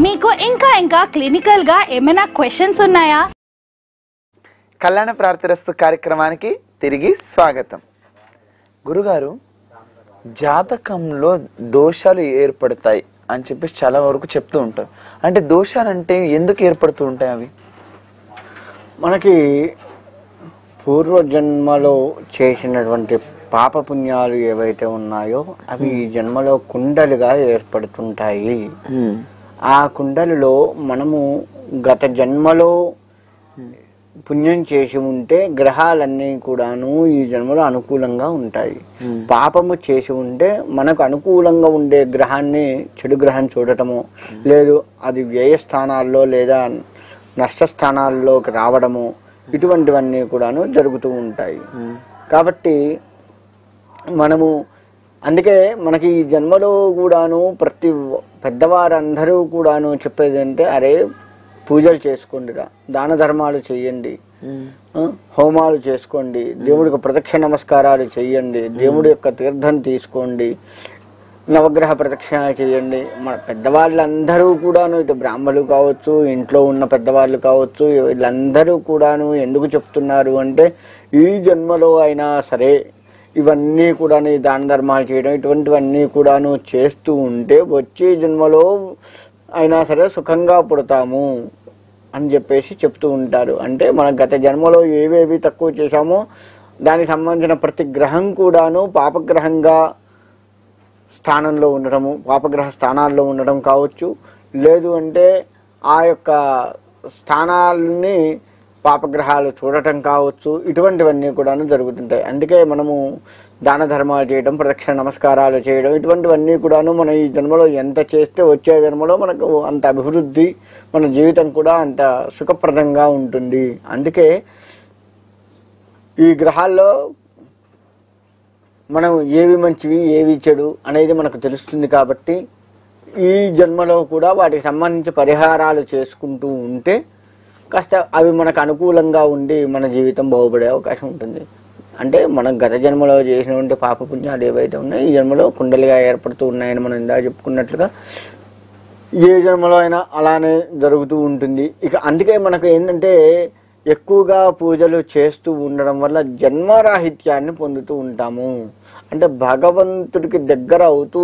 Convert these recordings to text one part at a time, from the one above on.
మీకు ఇంకా ఇంకా క్లినికల్గా ఏమైనా క్వశ్చన్స్ ఉన్నాయా? కళ్యాణ ప్రార్థరస్తు కార్యక్రమానికి తిరిగి స్వాగతం. గురుగారు జాతకంలో దోషాలు ఏర్పడతాయి అని చెప్పేసి చాలా వరకు చెప్తూ ఉంటారు. అంటే దోషాలు అంటే ఎందుకు ఏర్పడుతూ ఉంటాయి అవి? మనకి పూర్వజన్మలో చేసినటువంటి పాపపుణ్యాలు ఏవైతే ఉన్నాయో అవి ఈ జన్మలో కుండలుగా ఏర్పడుతుంటాయి. ఆ కుండలలో మనము గత జన్మలో పుణ్యం చేసి ఉంటే గ్రహాలన్నీ కూడాను ఈ జన్మలో అనుకూలంగా ఉంటాయి. పాపము చేసి ఉంటే మనకు అనుకూలంగా ఉండే గ్రహాన్ని చెడు గ్రహం చూడటము లేదు అది వ్యయ స్థానాల్లో లేదా నష్ట స్థానాల్లోకి రావడము ఇటువంటివన్నీ కూడాను జరుగుతూ ఉంటాయి. కాబట్టి మనము అందుకే మనకి ఈ జన్మలో కూడాను ప్రతి పెద్దవారందరూ కూడాను చెప్పేది అంటే అరే పూజలు చేసుకోండిరా దాన ధర్మాలు చెయ్యండి ఆ, హోమాలు చేసుకోండి దేవుడికి ప్రదక్షిణ నమస్కారాలు చేయండి దేవుడి యొక్క తీర్థం తీసుకోండి నవగ్రహ ప్రదక్షిణాలు చేయండి మన పెద్దవాళ్ళందరూ కూడాను ఇటు బ్రాహ్మలు కావచ్చు ఇంట్లో ఉన్న పెద్దవాళ్ళు కావచ్చు వీళ్ళందరూ కూడాను ఎందుకు చెప్తున్నారు అంటే ఈ జన్మలో అయినా సరే ఇవన్నీ కూడా దాన ధర్మాలు చేయడం ఇటువంటివన్నీ కూడాను చేస్తూ ఉంటే వచ్చే జన్మలో అయినా సరే సుఖంగా పుడతాము అని చెప్పేసి చెప్తూ ఉంటారు. అంటే మన గత జన్మలో ఏవేవి తక్కువ చేశామో దానికి సంబంధించిన ప్రతి గ్రహం కూడాను పాపగ్రహంగా స్థానంలో ఉండడము పాపగ్రహ స్థానాల్లో ఉండడం కావచ్చు. లేదు అంటే ఆ యొక్క స్థానాలని పాపగ్రహాలు చూడటం కావచ్చు ఇటువంటివన్నీ కూడాను జరుగుతుంటాయి. అందుకే మనము దాన ధర్మాలు చేయడం ప్రదక్షిణ నమస్కారాలు చేయడం ఇటువంటివన్నీ కూడాను మన ఈ జన్మలో ఎంత చేస్తే వచ్చే జన్మలో మనకు అంత అభివృద్ధి మన జీవితం కూడా అంత సుఖప్రదంగా ఉంటుంది. అందుకే ఈ గ్రహాల్లో మనం ఏవి మంచివి ఏవి చెడు అనేది మనకు తెలుస్తుంది కాబట్టి ఈ జన్మలో కూడా వాటికి సంబంధించి పరిహారాలు చేసుకుంటూ ఉంటే కాస్త అవి మనకు అనుకూలంగా ఉండి మన జీవితం బాగుపడే అవకాశం ఉంటుంది. అంటే మనం గత జన్మలో చేసినటువంటి పాపపుణ్యాలు ఏవైతే ఉన్నాయో ఈ జన్మలో కుండలిగా ఏర్పడుతూ ఉన్నాయని మనం ఇందా చెప్పుకున్నట్లుగా ఏ జన్మలో అయినా అలానే జరుగుతూ ఉంటుంది. ఇక అందుకే మనకు ఏంటంటే ఎక్కువగా పూజలు చేస్తూ ఉండడం వల్ల జన్మరాహిత్యాన్ని పొందుతూ ఉంటాము. అంటే భగవంతుడికి దగ్గర అవుతూ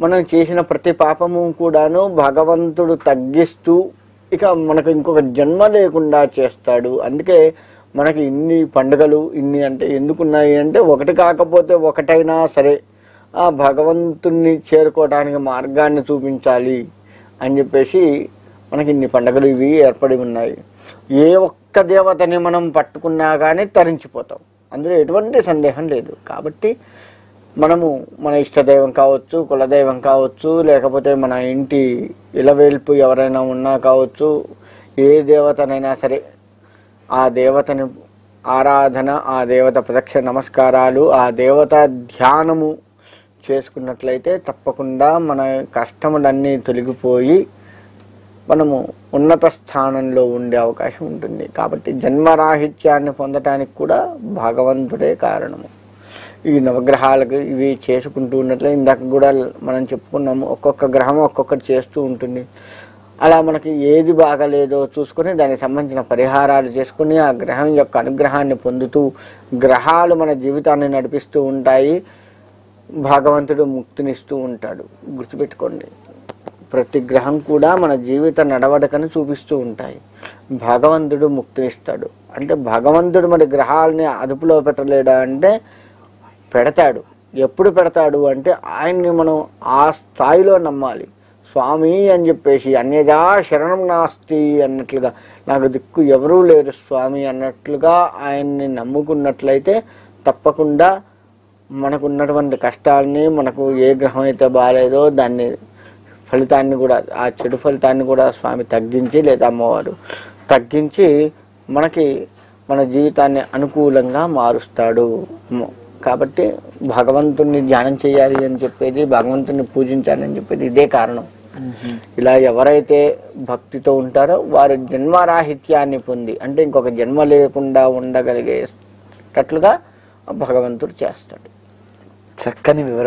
మనం చేసిన ప్రతి పాపము కూడాను భగవంతుడు తగ్గిస్తూ ఇక మనకు ఇంకొక జన్మ లేకుండా చేస్తాడు. అందుకే మనకి ఇన్ని పండుగలు ఇన్ని అంటే ఎందుకున్నాయి అంటే ఒకటి కాకపోతే ఒకటైనా సరే ఆ భగవంతుణ్ణి చేరుకోవడానికి మార్గాన్ని చూపించాలి అని చెప్పేసి మనకి ఇన్ని పండుగలు ఇవి ఏర్పడి ఉన్నాయి. ఏ ఒక్క దేవతని మనం పట్టుకున్నా కానీ తరించిపోతాం. అందులో ఎటువంటి సందేహం లేదు. కాబట్టి మనము మన ఇష్టదైవం కావచ్చు కులదైవం కావచ్చు లేకపోతే మన ఇంటి ఇలవేల్పు ఎవరైనా ఉన్నా కావచ్చు ఏ దేవతనైనా సరే ఆ దేవతని ఆరాధన ఆ దేవత ప్రదక్ష నమస్కారాలు ఆ దేవత ధ్యానము చేసుకున్నట్లయితే తప్పకుండా మన కష్టములన్నీ తొలగిపోయి మనము ఉన్నత స్థానంలో ఉండే అవకాశం ఉంటుంది. కాబట్టి జన్మరాహిత్యాన్ని పొందటానికి కూడా భగవంతుడే కారణము. ఈ నవగ్రహాలకు ఇవి చేసుకుంటూ ఉన్నట్లే. ఇందాక కూడా మనం చెప్పుకున్నాము ఒక్కొక్క గ్రహం ఒక్కొక్కటి చేస్తూ ఉంటుంది. అలా మనకి ఏది బాగలేదో చూసుకొని దానికి సంబంధించిన పరిహారాలు చేసుకుని ఆ గ్రహం యొక్క అనుగ్రహాన్ని పొందుతూ గ్రహాలు మన జీవితాన్ని నడిపిస్తూ ఉంటాయి. భగవంతుడు ముక్తినిస్తూ ఉంటాడు. గుర్తుపెట్టుకోండి ప్రతి గ్రహం కూడా మన జీవిత నడవడికను చూపిస్తూ ఉంటాయి. భగవంతుడు ముక్తినిస్తాడు. అంటే భగవంతుడు మరి గ్రహాలని అదుపులో పెట్టలేడా అంటే పెడతాడు. ఎప్పుడు పెడతాడు అంటే ఆయన్ని మనం ఆ స్థాయిలో నమ్మాలి. స్వామి అని చెప్పేసి అన్యజా శరణం నాస్తి అన్నట్లుగా నాకు దిక్కు ఎవరూ లేరు స్వామి అన్నట్లుగా ఆయన్ని నమ్ముకున్నట్లయితే తప్పకుండా మనకున్నటువంటి కష్టాలని మనకు ఏ గ్రహం అయితే బాగాలేదో దాన్ని ఫలితాన్ని కూడా ఆ చెడు ఫలితాన్ని కూడా స్వామి తగ్గించి లేదా అమ్మవారు తగ్గించి మనకి మన జీవితాన్ని అనుకూలంగా మారుస్తాడు. కాబట్టి భగవంతుణ్ణి ధ్యానం చేయాలి అని చెప్పేది భగవంతుణ్ణి పూజించాలి అని చెప్పేది ఇదే కారణం. ఇలా ఎవరైతే భక్తితో ఉంటారో వారు జన్మరాహిత్యాన్ని పొంది అంటే ఇంకొక జన్మ లేకుండా ఉండగలిగేటట్లుగా భగవంతుడు చేస్తాడు. చక్కని వివరణ